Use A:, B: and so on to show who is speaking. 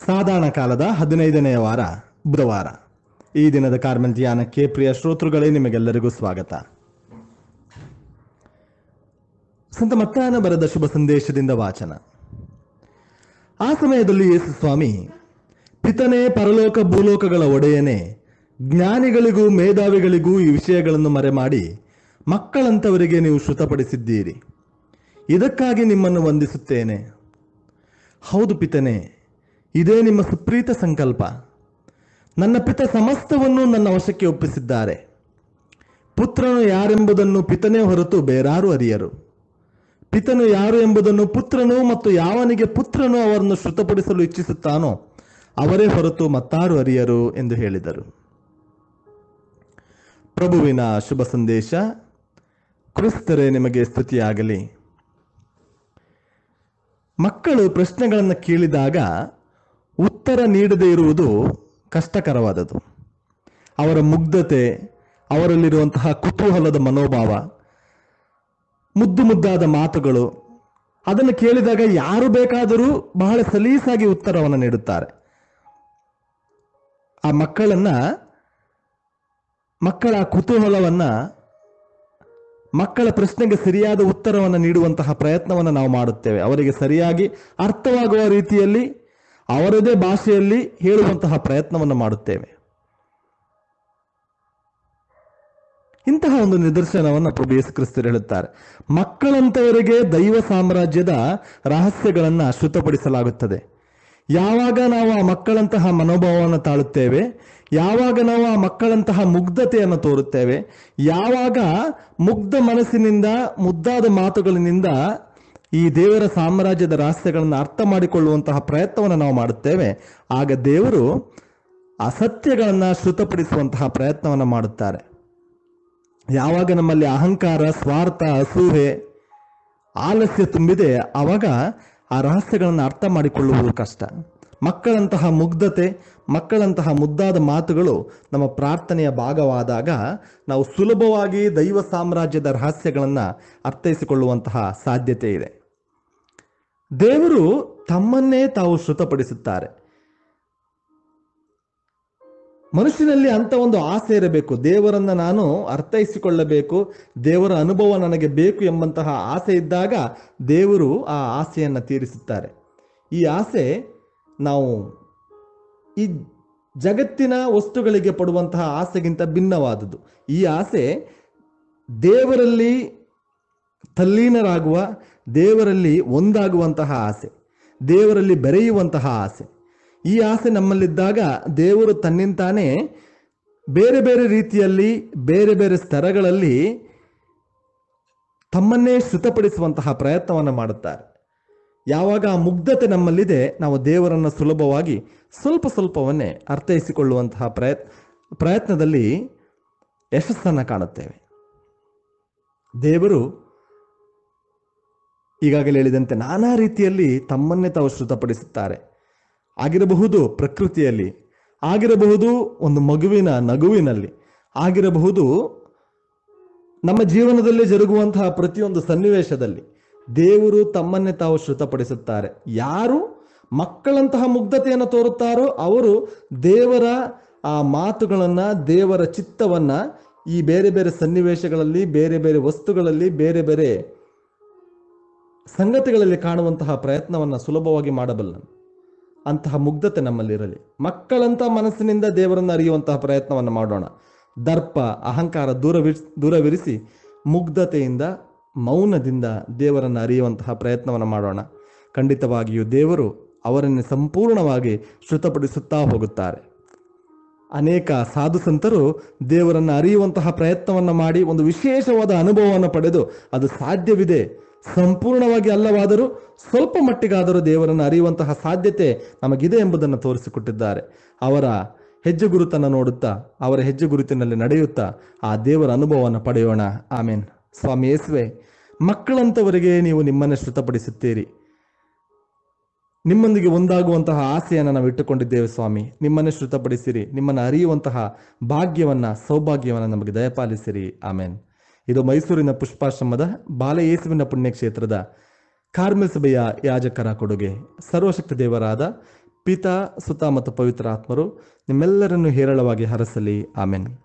A: ಸಾಧಾರಣ ಕಾಲದ ಹದಿನೈದನೆಯ ವಾರ, ಬುಧವಾರ. ಈ ದಿನದ ಕಾರ್ಮೆಲ್ ಧ್ಯಾನಕ್ಕೆ ಪ್ರಿಯ ಶ್ರೋತೃಗಳೇ, ನಿಮಗೆಲ್ಲರಿಗೂ ಸ್ವಾಗತ. ಸಂತ ಮತ್ತಾನ ಬರೆದ ಶುಭ ಸಂದೇಶದಿಂದ ವಾಚನ. ಆ ಸಮಯದಲ್ಲಿ ಯೇಸು ಸ್ವಾಮಿ, ಪಿತನೇ, ಪರಲೋಕ ಭೂಲೋಕಗಳ ಒಡೆಯನೇ, ಜ್ಞಾನಿಗಳಿಗೂ ಮೇಧಾವಿಗಳಿಗೂ ಈ ವಿಷಯಗಳನ್ನು ಮರೆಮಾಡಿ, ಮಕ್ಕಳಂತವರಿಗೆ ನೀವು ಶ್ರುತಪಡಿಸಿದ್ದೀರಿ. ಇದಕ್ಕಾಗಿ ನಿಮ್ಮನ್ನು ವಂದಿಸುತ್ತೇನೆ. ಹೌದು ಪಿತನೇ ಇದೇ ನಿಮ್ಮ ಸುಪ್ರೀತ ಸಂಕಲ್ಪ. ನನ್ನ ಪಿತ ಸಮಸ್ತವನ್ನು ನನ್ನ ವಶಕ್ಕೆ ಒಪ್ಪಿಸಿದ್ದಾರೆ. ಪುತ್ರನು ಯಾರೆಂಬುದನ್ನು ಪಿತನೇ ಹೊರತು ಬೇರಾರು ಅರಿಯರು. ಪಿತನು ಯಾರು ಎಂಬುದನ್ನು ಪುತ್ರನು ಮತ್ತು ಯಾವನಿಗೆ ಪುತ್ರನು ಅವರನ್ನು ಶ್ರುತಪಡಿಸಲು ಇಚ್ಛಿಸುತ್ತಾನೋ, ಅವರೇ ಹೊರತು ಮತ್ತಾರು ಅರಿಯರು ಎಂದು ಹೇಳಿದರು. ಪ್ರಭುವಿನ ಶುಭ ಸಂದೇಶ. ಕ್ರಿಸ್ತರೇ, ನಿಮಗೆ ಸ್ತುತಿಯಾಗಲಿ. ಮಕ್ಕಳು ಪ್ರಶ್ನೆಗಳನ್ನು ಕೇಳಿದಾಗ ಉತ್ತರ ನೀಡದೇ ಇರುವುದು ಕಷ್ಟಕರವಾದದ್ದು. ಅವರ ಮುಗ್ಧತೆ, ಅವರಲ್ಲಿರುವಂತಹ ಕುತೂಹಲದ ಮನೋಭಾವ, ಮುದ್ದು ಮುದ್ದಾದ ಮಾತುಗಳು, ಅದನ್ನು ಕೇಳಿದಾಗ ಯಾರು ಬೇಕಾದರೂ ಬಹಳ ಸಲೀಸಾಗಿ ಉತ್ತರವನ್ನು ನೀಡುತ್ತಾರೆ. ಆ ಮಕ್ಕಳನ್ನ, ಮಕ್ಕಳ ಕುತೂಹಲವನ್ನ, ಮಕ್ಕಳ ಪ್ರಶ್ನೆಗೆ ಸರಿಯಾದ ಉತ್ತರವನ್ನು ನೀಡುವಂತಹ ಪ್ರಯತ್ನವನ್ನು ನಾವು ಮಾಡುತ್ತೇವೆ. ಅವರಿಗೆ ಸರಿಯಾಗಿ ಅರ್ಥವಾಗುವ ರೀತಿಯಲ್ಲಿ ಅವರದೇ ಭಾಷೆಯಲ್ಲಿ ಹೇಳುವಂತಹ ಪ್ರಯತ್ನವನ್ನು ಮಾಡುತ್ತೇವೆ. ಇಂತಹ ಒಂದು ನಿದರ್ಶನವನ್ನು ಪ್ರಭು ಯೇಸು ಕ್ರಿಸ್ತರು ಹೇಳುತ್ತಾರೆ. ಮಕ್ಕಳಂತವರಿಗೆ ದೈವ ಸಾಮ್ರಾಜ್ಯದ ರಹಸ್ಯಗಳನ್ನು ಶ್ರುತಪಡಿಸಲಾಗುತ್ತದೆ ಯಾವಾಗ ನಾವು ಆ ಮಕ್ಕಳಂತಹ ಮನೋಭಾವವನ್ನು ತಾಳುತ್ತೇವೆ, ಯಾವಾಗ ನಾವು ಆ ಮಕ್ಕಳಂತಹ ಮುಗ್ಧತೆಯನ್ನು ತೋರುತ್ತೇವೆ, ಯಾವಾಗ ಮುಗ್ಧ ಮನಸ್ಸಿನಿಂದ ಮುದ್ದಾದ ಮಾತುಗಳಿನಿಂದ ಈ ದೇವರ ಸಾಮ್ರಾಜ್ಯದ ರಹಸ್ಯಗಳನ್ನು ಅರ್ಥ ಮಾಡಿಕೊಳ್ಳುವಂತಹ ಪ್ರಯತ್ನವನ್ನು ನಾವು ಮಾಡುತ್ತೇವೆ. ಆಗ ದೇವರು ಅಸತ್ಯಗಳನ್ನು ಶ್ರುತಪಡಿಸುವಂತಹ ಪ್ರಯತ್ನವನ್ನು ಮಾಡುತ್ತಾರೆ. ಯಾವಾಗ ನಮ್ಮಲ್ಲಿ ಅಹಂಕಾರ, ಸ್ವಾರ್ಥ ಅಸೂಹೆ ಆಲಸ್ಯ ತುಂಬಿದೆ ಆವಾಗ ಆ ರಹಸ್ಯಗಳನ್ನು ಅರ್ಥ ಮಾಡಿಕೊಳ್ಳುವುದು ಕಷ್ಟ. ಮಕ್ಕಳಂತಹ ಮುಗ್ಧತೆ, ಮಕ್ಕಳಂತಹ ಮುದ್ದಾದ ಮಾತುಗಳು ನಮ್ಮ ಪ್ರಾರ್ಥನೆಯ ಭಾಗವಾದಾಗ ನಾವು ಸುಲಭವಾಗಿ ದೈವ ಸಾಮ್ರಾಜ್ಯದ ರಹಸ್ಯಗಳನ್ನು ಅರ್ಥೈಸಿಕೊಳ್ಳುವಂತಹ ಸಾಧ್ಯತೆ ಇದೆ. ದೇವರು ತಮ್ಮನ್ನೇ ತಾವು ಶ್ರುತಪಡಿಸುತ್ತಾರೆ ಮನುಷ್ಯನಲ್ಲಿ ಅಂತ ಒಂದು ಆಸೆ ಇರಬೇಕು. ದೇವರನ್ನ ನಾನು ಅರ್ಥೈಸಿಕೊಳ್ಳಬೇಕು. ದೇವರ ಅನುಭವ ನನಗೆ ಬೇಕು ಎಂಬಂತಹ ಆಸೆ ಇದ್ದಾಗ ದೇವರು ಆ ಆಸೆಯನ್ನು ತೀರಿಸುತ್ತಾರೆ. ಈ ಆಸೆ ನಾವು ಈ ಜಗತ್ತಿನ ವಸ್ತುಗಳಿಗೆ ಪಡುವಂತಹ ಆಸೆಗಿಂತ ಭಿನ್ನವಾದುದು. ಈ ಆಸೆ ದೇವರಲ್ಲಿ ತಲ್ಲೀನರಾಗುವ ದೇವರಲ್ಲಿ ಒಂದಾಗುವಂತಹ ಆಸೆ, ದೇವರಲ್ಲಿ ಬೆರೆಯುವಂತಹ ಆಸೆ. ಈ ಆಸೆ ನಮ್ಮಲ್ಲಿದ್ದಾಗ ದೇವರು ತನ್ನಿಂತಾನೇ ಬೇರೆ ಬೇರೆ ರೀತಿಯಲ್ಲಿ, ಬೇರೆ ಬೇರೆ ಸ್ತರಗಳಲ್ಲಿ ತಮ್ಮನ್ನೇ ಶ್ರುತಪಡಿಸುವಂತಹ ಪ್ರಯತ್ನವನ್ನು ಮಾಡುತ್ತಾರೆ. ಯಾವಾಗ ಆ ಮುಗ್ಧತೆ ನಮ್ಮಲ್ಲಿದೆ, ನಾವು ದೇವರನ್ನು ಸುಲಭವಾಗಿ, ಸ್ವಲ್ಪ ಸ್ವಲ್ಪವನ್ನೇ ಅರ್ಥೈಸಿಕೊಳ್ಳುವಂತಹ ಪ್ರಯತ್ನ ಪ್ರಯತ್ನದಲ್ಲಿ ಯಶಸ್ಸನ್ನು ಕಾಣುತ್ತೇವೆ. ದೇವರು ಈಗಾಗಲೇ ಹೇಳಿದಂತೆ ನಾನಾ ರೀತಿಯಲ್ಲಿ ತಮ್ಮನ್ನೇ ತಾವು ಶ್ರುತಪಡಿಸುತ್ತಾರೆ ಆಗಿರಬಹುದು ಪ್ರಕೃತಿಯಲ್ಲಿ, ಆಗಿರಬಹುದು ಒಂದು ಮಗುವಿನ ನಗುವಿನಲ್ಲಿ, ಆಗಿರಬಹುದು ನಮ್ಮ ಜೀವನದಲ್ಲಿ ಜರುಗುವಂತಹ ಪ್ರತಿಯೊಂದು ಸನ್ನಿವೇಶದಲ್ಲಿ ದೇವರು ತಮ್ಮನ್ನೇ ತಾವು ಶ್ರುತಪಡಿಸುತ್ತಾರೆ ಯಾರು ಮಕ್ಕಳಂತಹ ಮುಗ್ಧತೆಯನ್ನು ತೋರುತ್ತಾರೋ ಅವರು ದೇವರ ಆ ಮಾತುಗಳನ್ನು, ದೇವರ ಚಿತ್ತವನ್ನ ಈ ಬೇರೆ ಬೇರೆ ಸನ್ನಿವೇಶಗಳಲ್ಲಿ, ಬೇರೆ ಬೇರೆ ವಸ್ತುಗಳಲ್ಲಿ, ಬೇರೆ ಬೇರೆ ಸಂಗತಿಗಳಲ್ಲಿ ಕಾಣುವಂತಹ ಪ್ರಯತ್ನವನ್ನು ಸುಲಭವಾಗಿ ಮಾಡಬಲ್ಲನು. ಅಂತಹ ಮುಗ್ಧತೆ ನಮ್ಮಲ್ಲಿರಲಿ. ಮಕ್ಕಳಂತ ಮನಸ್ಸಿನಿಂದ ದೇವರನ್ನು ಅರಿಯುವಂತಹ ಪ್ರಯತ್ನವನ್ನು ಮಾಡೋಣ. ದರ್ಪ, ಅಹಂಕಾರ ದೂರವಿರ್ ದೂರವಿರಿಸಿ ಮುಗ್ಧತೆಯಿಂದ, ಮೌನದಿಂದ ದೇವರನ್ನು ಅರಿಯುವಂತಹ ಪ್ರಯತ್ನವನ್ನು ಮಾಡೋಣ. ಖಂಡಿತವಾಗಿಯೂ ದೇವರು ಅವರನ್ನು ಸಂಪೂರ್ಣವಾಗಿ ಶ್ರುತಪಡಿಸುತ್ತಾ ಹೋಗುತ್ತಾರೆ. ಅನೇಕ ಸಾಧು ಸಂತರು ದೇವರನ್ನು ಅರಿಯುವಂತಹ ಪ್ರಯತ್ನವನ್ನು ಮಾಡಿ ಒಂದು ವಿಶೇಷವಾದ ಅನುಭವವನ್ನು ಪಡೆದು ಅದು ಸಾಧ್ಯವಿದೆ. ಸಂಪೂರ್ಣವಾಗಿ ಅಲ್ಲವಾದರೂ ಸ್ವಲ್ಪ ಮಟ್ಟಿಗಾದರೂ ದೇವರನ್ನು ಅರಿಯುವಂತಹ ಸಾಧ್ಯತೆ ನಮಗಿದೆ ಎಂಬುದನ್ನು ತೋರಿಸಿಕೊಟ್ಟಿದ್ದಾರೆ. ಅವರ ಹೆಜ್ಜೆ ಗುರುತನ್ನು ನೋಡುತ್ತಾ, ಅವರ ಹೆಜ್ಜೆ ಗುರುತಿನಲ್ಲಿ ನಡೆಯುತ್ತಾ, ಆ ದೇವರ ಅನುಭವವನ್ನು ಪಡೆಯೋಣ. ಆಮೇನ್. ಸ್ವಾಮಿ ಯೇಸುವೆ, ಮಕ್ಕಳಂತವರಿಗೆ ನೀವು ನಿಮ್ಮನ್ನೇ ಶ್ರುತಪಡಿಸುತ್ತೀರಿ ನಿಮ್ಮೊಂದಿಗೆ ಒಂದಾಗುವಂತಹ ಆಸೆಯನ್ನು ನಾವು ಇಟ್ಟುಕೊಂಡಿದ್ದೇವೆ ಸ್ವಾಮಿ. ನಿಮ್ಮನ್ನೇ ಶ್ರುತಪಡಿಸಿರಿ ನಿಮ್ಮನ್ನು ಅರಿಯುವಂತಹ ಭಾಗ್ಯವನ್ನು, ಸೌಭಾಗ್ಯವನ್ನು ನಮಗೆ ದಯಪಾಲಿಸಿರಿ. ಆಮೇನ್. ಇದು ಮೈಸೂರಿನ ಪುಷ್ಪಾಶ್ರಮದ ಬಾಲಯೇಸುವಿನ ಪುಣ್ಯಕ್ಷೇತ್ರದ ಕಾರ್ಮೆಲ್ ಸಭೆಯ ಯಾಜಕರ ಕೊಡುಗೆ. ಸರ್ವಶಕ್ತಿ ದೇವರಾದ ಪಿತಾ, ಸುತ ಮತ್ತು ಪವಿತ್ರ ಆತ್ಮರು ನಿಮ್ಮೆಲ್ಲರನ್ನು ಹೇರಳವಾಗಿ ಹರಸಲಿ. ಆಮೆನ್.